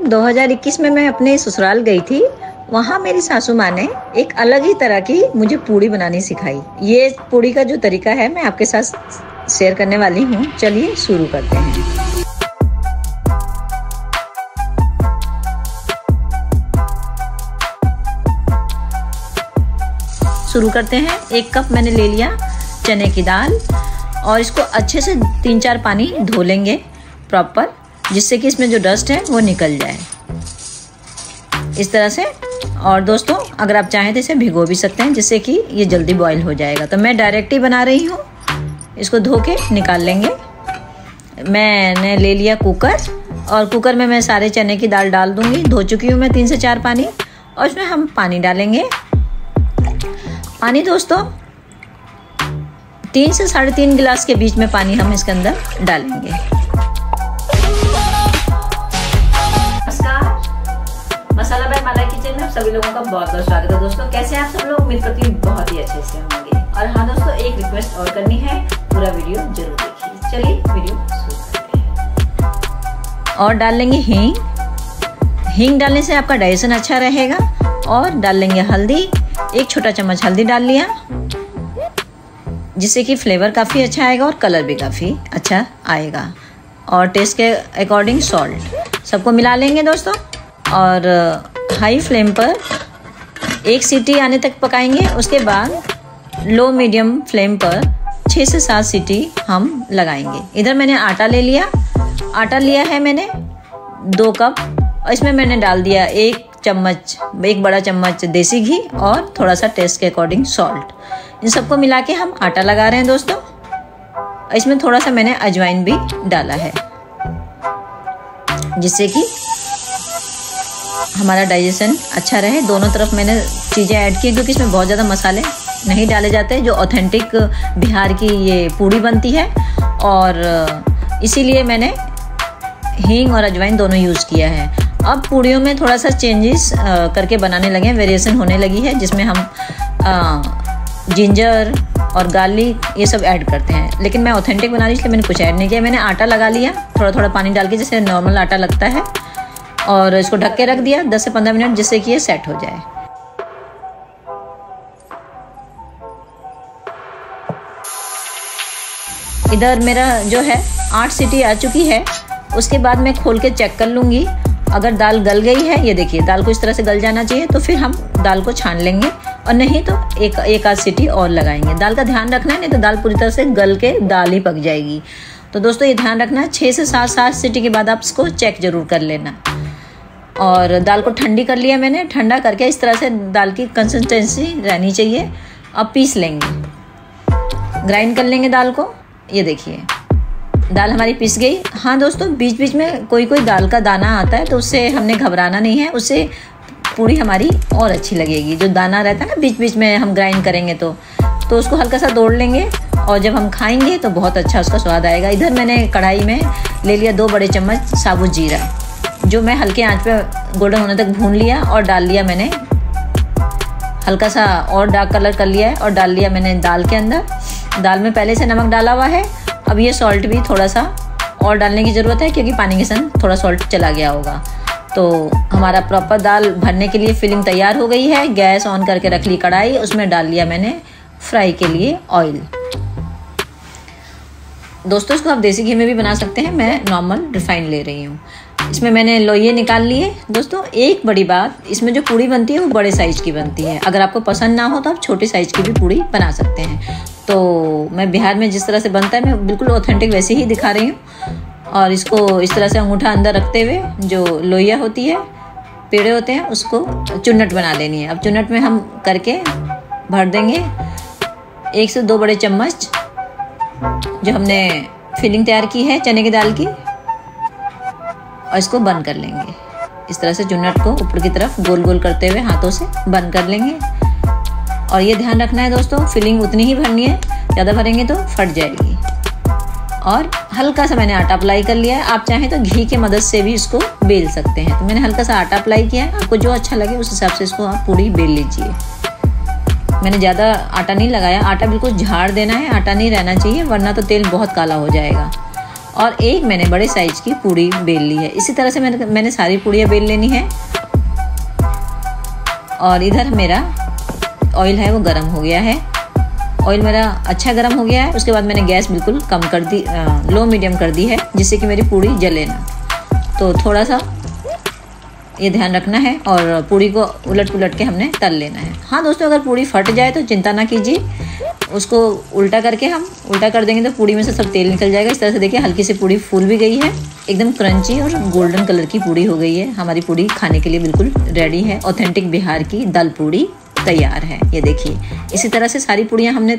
2021 में मैं अपने ससुराल गई थी, वहाँ मेरी सासू माँ ने एक अलग ही तरह की मुझे पूड़ी बनानी सिखाई। ये पूड़ी का जो तरीका है, मैं आपके साथ शेयर करने वाली हूँ। चलिए शुरू करते हैं। शुरू करते हैं। एक कप मैंने ले लिया चने की दाल और इसको अच्छे से तीन चार पानी धो लेंगे प्रॉपर जिससे कि इसमें जो डस्ट है, वो निकल जाए। इस तरह से। और दोस्तों, अगर आप चाहें तो इसे भिगो भी सकते हैं, जिससे कि ये जल्दी बॉईल हो जाएगा। तो मैं डायरेक्ट ही बना रही हूँ। इसको धो के निकाल लेंगे। मैंने ले लिया कुकर और कुकर में मैं सारे चने की दाल डाल दूँगी। धो चुकी हूँ मैं तीन से चार पानी। और इसमें हम पानी डालेंगे। पानी दोस्तों, तीन से साढ़े तीन गिलास के बीच में पानी हम इसके अंदर डालेंगे। लोगों का बहुत बहुत स्वागत है। दोस्तों, कैसे आप सब लोग? मेरे प्रति बहुत ही अच्छे से होंगे। और हाँ दोस्तों, एक रिक्वेस्ट और करनी है। पूरा वीडियो ज़रूर देखिए। चलिए वीडियो करते और डाल लेंगे हींग। हींग डालने से आपका डाइजेशन अच्छा रहेगा। और डाल लेंगे हल्दी। एक छोटा चम्मच हल्दी डाल लिया। जिससे कि फ्लेवर काफ़ी अच्छा आएगा और कलर भी काफ़ी अच्छा आएगा। और टेस्ट के अकॉर्डिंग सॉल्ट सबको मिला लेंगे दोस्तों। और हाई फ्लेम पर एक सीटी आने तक पकाएँगे। उसके बाद लो, मीडियम फ्लेम पर छः से सात सीटी हम लगाएँगे। इधर मैंने आटा ले लिया। आटा लिया है मैंने दो कप। और इसमें मैंने डाल दिया एक चम्मच, एक बड़ा चम्मच देसी घी और थोड़ा सा टेस्ट के अकॉर्डिंग सॉल्ट इन सबको मिला के हम आटा लगा रहे हैं दोस्तों। इसमें थोड़ा सा मैंने अजवाइन भी डाला है, जिससे कि हमारा डाइजेशन अच्छा रहे। दोनों तरफ़ मैंने चीज़ें ऐड की, क्योंकि इसमें बहुत ज़्यादा मसाले नहीं डाले जाते, जो ऑथेंटिक बिहार की ये पूड़ी बनती है। और इसीलिए मैंने हींग और अजवाइन दोनों यूज़ किया है। अब पूड़ियों में थोड़ा सा चेंजेस करके बनाने लगे हैं। वेरिएशन होने लगी है, जिसमें हम जिंजर और गार्लिक ये सब ऐड करते हैं। लेकिन मैं ऑथेंटिक बना रही इसलिए मैंने कुछ ऐड नहीं किया। मैंने आटा लगा लिया थोड़ा थोड़ा पानी डाल के, जैसे नॉर्मल आटा लगता है। और इसको ढक के रख दिया। 10 से 15 मिनट जिससे कि ये सेट हो जाए। इधर मेरा जो है, आठ सीटी आ चुकी है। उसके बाद मैं खोल के चेक कर लूँगी। अगर दाल गल गई है, ये देखिए, दाल को इस तरह से गल जाना चाहिए तो फिर हम दाल को छान लेंगे। और नहीं तो एक एक आध सीटी और लगाएँगे। दाल का ध्यान रखना है, नहीं तो दाल पूरी तरह से गल के दाल ही पक जाएगी। तो दोस्तों, ये ध्यान रखना छः से सात सात सीटी के बाद आप इसको चेक ज़रूर कर लेना। और दाल को ठंडी कर लिया मैंने, ठंडा करके इस तरह से दाल की कंसिस्टेंसी रहनी चाहिए। अब पीस लेंगे। ग्राइंड कर लेंगे दाल को। ये देखिए, दाल हमारी पिस गई। हाँ दोस्तों बीच बीच में कोई कोई दाल का दाना आता है तो उससे हमने घबराना नहीं है। उससे पूड़ी हमारी और अच्छी लगेगी। जो दाना रहता है ना बीच बीच में हम ग्राइंड करेंगे तो तो उसको हल्का सा तोड़ लेंगे। और जब हम खाएँगे तो बहुत अच्छा उसका स्वाद आएगा। इधर मैंने कढ़ाई में ले लिया दो बड़े चम्मच साबुत जीरा। जो मैं हल्के आँच पे गोल्डन होने तक भून लिया और डाल लिया मैंने। हल्का सा और डार्क कलर कर लिया है और डाल लिया मैंने दाल के अंदर। दाल में पहले से नमक डाला हुआ है। अब ये सॉल्ट भी थोड़ा सा और डालने की ज़रूरत है क्योंकि पानी के संग थोड़ा सॉल्ट चला गया होगा। तो हमारा प्रॉपर दाल भरने के लिए फिलिंग तैयार हो गई है। गैस ऑन करके रख ली कढ़ाई, उसमें डाल लिया मैंने फ्राई के लिए ऑयल दोस्तों, इसको आप देसी घी में भी बना सकते हैं। मैं नॉर्मल रिफाइंड ले रही हूँ। इसमें मैंने लोइये निकाल लिए दोस्तों, एक बड़ी बात, इसमें जो पूड़ी बनती है, वो बड़े साइज़ की बनती है। अगर आपको पसंद ना हो तो आप छोटे साइज़ की भी पूड़ी बना सकते हैं। तो मैं बिहार में जिस तरह से बनता है, मैं बिल्कुल ऑथेंटिक वैसे ही दिखा रही हूँ। और इसको इस तरह से अंगूठा अंदर रखते हुए जो लोइया होती है, पेड़े होते हैं, उसको चुन्नट बना लेनी है। अब चुन्नट में हम करके भर देंगे। एक से दो बड़े चम्मच, जो हमने फिलिंग तैयार की है, चने की दाल की। और इसको बंद कर लेंगे। इस तरह से चुन्नट को ऊपर की तरफ़ गोल गोल करते हुए हाथों से बंद कर लेंगे। और ये ध्यान रखना है दोस्तों फिलिंग उतनी ही भरनी है, ज़्यादा भरेंगे तो फट जाएगी। और हल्का सा मैंने आटा अप्लाई कर लिया है। आप चाहें तो घी की मदद से भी इसको बेल सकते हैं। तो मैंने हल्का सा आटा अप्लाई किया है। आपको जो अच्छा लगे उस हिसाब से इसको आप पूरी बेल लीजिए। मैंने ज़्यादा आटा नहीं लगाया। आटा बिल्कुल झाड़ देना है, आटा नहीं रहना चाहिए, वरना तो तेल बहुत काला हो जाएगा। और एक मैंने बड़े साइज़ की पूड़ी बेल ली है। इसी तरह से मैंने मैंने सारी पूड़ियाँ बेल लेनी है। और इधर मेरा ऑयल है वो गर्म हो गया है। ऑयल मेरा अच्छा गर्म हो गया है। उसके बाद मैंने गैस बिल्कुल कम कर दी आ, लो मीडियम कर दी है जिससे कि मेरी पूड़ी जले ना। तो थोड़ा सा ये ध्यान रखना है और पूड़ी को उलट पुलट के हमने तल लेना है। हाँ दोस्तों अगर पूड़ी फट जाए तो चिंता ना कीजिए। उसको उल्टा करके हम उल्टा कर देंगे तो पूड़ी में से सब तेल निकल जाएगा। इस तरह से देखिए हल्की सी पूड़ी फूल भी गई है। एकदम क्रंची और गोल्डन कलर की पूड़ी हो गई है। हमारी पूड़ी खाने के लिए बिल्कुल रेडी है। ऑथेंटिक बिहार की दाल पूड़ी तैयार है। ये देखिए, इसी तरह से सारी पूड़ियाँ हमने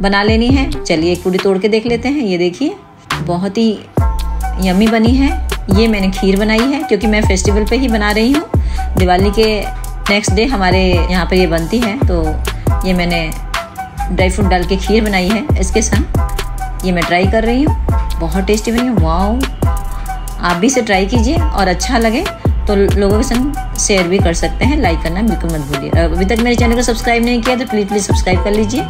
बना लेनी है। चलिए एक पूड़ी तोड़ के देख लेते हैं। ये देखिए, बहुत ही यमी बनी है। ये मैंने खीर बनाई है, क्योंकि मैं फेस्टिवल पे ही बना रही हूँ। दिवाली के नेक्स्ट डे हमारे यहाँ पर ये बनती है तो ये मैंने ड्राई फ्रूट डाल के खीर बनाई है इसके संग ये मैं ट्राई कर रही हूँ। बहुत टेस्टी बनी है। वाह आप भी इसे ट्राई कीजिए और अच्छा लगे तो लोगों के संग शेयर भी कर सकते हैं। लाइक करना बिल्कुल मत भूलिए। अभी तक मेरे चैनल को सब्सक्राइब नहीं किया तो प्लीज़ प्लीज़ सब्सक्राइब कर लीजिए।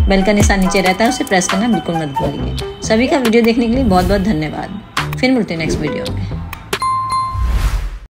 बेल का निशान नीचे रहता है, उसे प्रेस करना बिल्कुल मत भूलिए। सभी का वीडियो देखने के लिए बहुत बहुत धन्यवाद। फिर मिलते हैं नेक्स्ट वीडियो में।